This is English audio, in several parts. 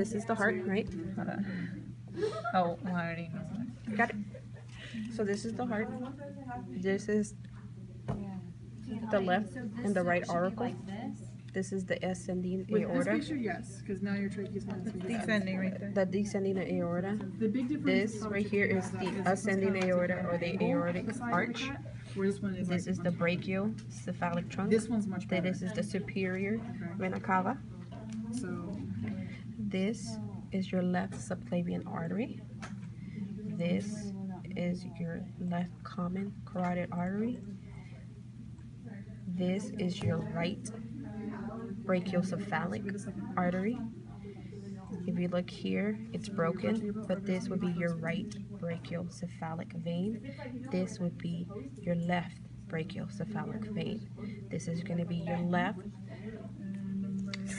this is the heart, right? Hold on. Oh, well, I already know. Got it. So this is the heart. This is the left and the right auricle. This is the ascending With this aorta. picture, yes, because now your trachea's going Descending right there. The descending aorta. The big difference. This right here checking is out that the ascending aorta or the aortic arch. like that, Where this one is This like is the much- brachiocephalic trunk. This one's much better. This is the superior Okay. vena cava. So, This is your left subclavian artery. This is your left common carotid artery. This is your right brachiocephalic artery. If you look here, it's broken, but this would be your right brachiocephalic vein. This would be your left brachiocephalic vein. This is going to be your left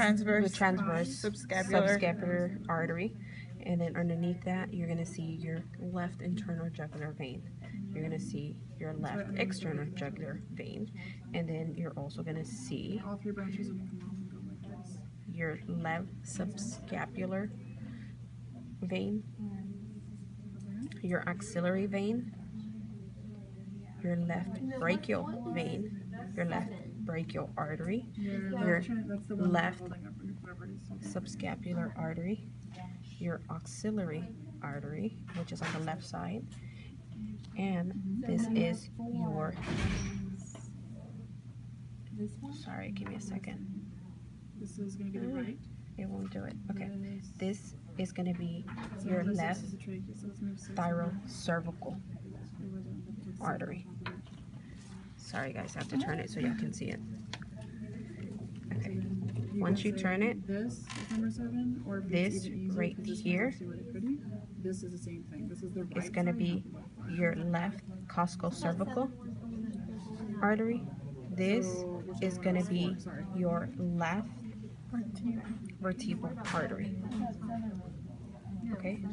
Transverse. the transverse Subscapular. subscapular artery. And then underneath that, you're going to see your left internal jugular vein. You're going to see your left external jugular vein. And then you're also going to see all three branches are going to come off and go like this. your left subscapular vein, your axillary vein, your left brachial vein, your left brachial artery, Your Your left, that's the one left holding up whatever it is. subscapular artery, your axillary artery, which is on the left side, and this is your. Sorry, give me a second. This is going to be the right. It won't do it. Okay, This- is going to be your left is the trachea, so let's move six thyrocervical artery. Sorry, guys, I have to turn it so y'all can see it. Okay, Once you turn it, this number seven, or this it's even easier, right 'cause this one's here actually really pretty, This is the same thing. This is the right it's going to be not the left. your left costocervical artery. This is going to be your left vertebral artery. Okay,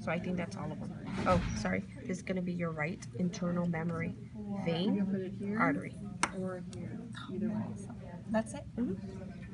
so I think that's all of them. Oh, sorry. This is going to be your right internal mammary You vein can put it here artery. or here, either way. That's it? Mm-hmm.